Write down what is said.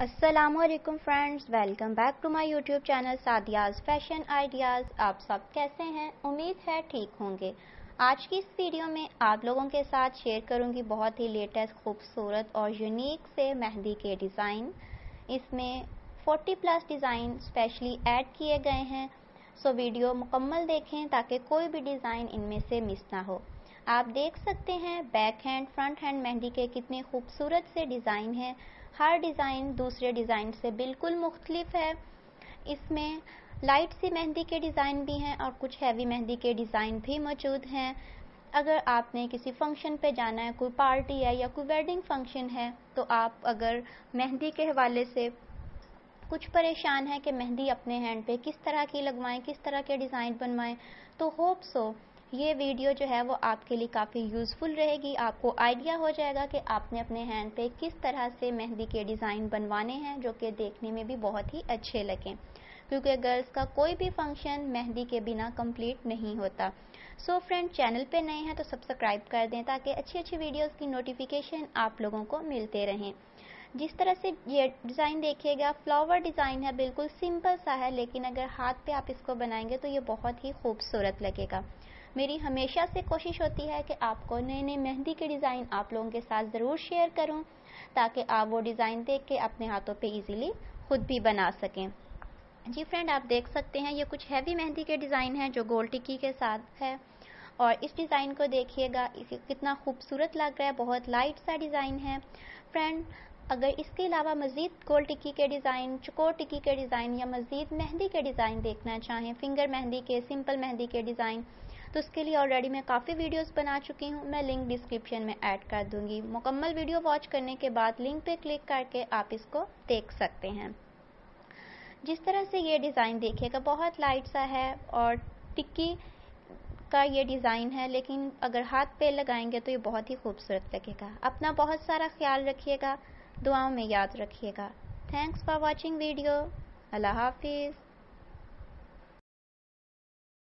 असलकुम friends welcome back to my YouTube channel Sadia's fashion ideas आप सब कैसे हैं? उम्मीद है ठीक होंगे। आज की इस वीडियो में आप लोगों के साथ शेयर करूँगी बहुत ही लेटेस्ट खूबसूरत और यूनिक से मेहंदी के डिज़ाइन इसमें 40 प्लस डिज़ाइन स्पेशली ऐड किए गए हैं। सो वीडियो मुकम्मल देखें ताकि कोई भी डिज़ाइन इनमें से मिस ना हो। आप देख सकते हैं बैक हैंड फ्रंट हैंड मेहंदी के कितने खूबसूरत से डिज़ाइन हैं। हर डिज़ाइन दूसरे डिज़ाइन से बिल्कुल मुख्तलिफ़ है। इसमें लाइट सी मेहंदी के डिज़ाइन भी हैं और कुछ हैवी मेहंदी के डिज़ाइन भी मौजूद हैं। अगर आपने किसी फ़ंक्शन पे जाना है, कोई पार्टी है या कोई वेडिंग फ़ंक्शन है तो आप अगर मेहंदी के हवाले से कुछ परेशान है कि मेहंदी अपने हैंड पे किस तरह की लगवाएँ, किस तरह के डिज़ाइन बनवाएँ तो होप सो ये वीडियो जो है वो आपके लिए काफ़ी यूज़फुल रहेगी। आपको आइडिया हो जाएगा कि आपने अपने हैंड पे किस तरह से मेहंदी के डिज़ाइन बनवाने हैं, जो कि देखने में भी बहुत ही अच्छे लगें। क्योंकि गर्ल्स का कोई भी फ़ंक्शन मेहंदी के बिना कंप्लीट नहीं होता। सो फ्रेंड चैनल पे नए हैं तो सब्सक्राइब कर दें ताकि अच्छी अच्छी वीडियोस की नोटिफिकेशन आप लोगों को मिलते रहें। जिस तरह से ये डिज़ाइन देखिएगा, फ्लावर डिज़ाइन है, बिल्कुल सिंपल सा है, लेकिन अगर हाथ पे आप इसको बनाएँगे तो ये बहुत ही खूबसूरत लगेगा। मेरी हमेशा से कोशिश होती है कि आपको नए नए मेहंदी के डिज़ाइन आप लोगों के साथ ज़रूर शेयर करूँ, ताकि आप वो डिज़ाइन देख के अपने हाथों पे इजीली खुद भी बना सकें। जी फ्रेंड, आप देख सकते हैं, ये कुछ हैवी मेहंदी के डिज़ाइन है जो गोल टिक्की के साथ है। और इस डिज़ाइन को देखिएगा, इसे कितना खूबसूरत लग रहा है, बहुत लाइट सा डिज़ाइन है। फ्रेंड अगर इसके अलावा मज़ीद गोल टिक्की के डिज़ाइन, चकोर टिक्की के डिज़ाइन या मज़ीद मेहंदी के डिज़ाइन देखना चाहें, फिंगर मेहंदी के, सिंपल मेहंदी के डिज़ाइन तो उसके लिए ऑलरेडी मैं काफ़ी वीडियोस बना चुकी हूँ। मैं लिंक डिस्क्रिप्शन में ऐड कर दूँगी। मुकम्मल वीडियो वॉच करने के बाद लिंक पे क्लिक करके आप इसको देख सकते हैं। जिस तरह से ये डिज़ाइन देखिएगा, बहुत लाइट सा है और टिक्की का ये डिज़ाइन है, लेकिन अगर हाथ पे लगाएँगे तो ये बहुत ही खूबसूरत लगेगा। अपना बहुत सारा ख्याल रखिएगा। दुआओं में याद रखिएगा। थैंक्स फॉर वॉचिंग वीडियो अल्लाह हाफिज़।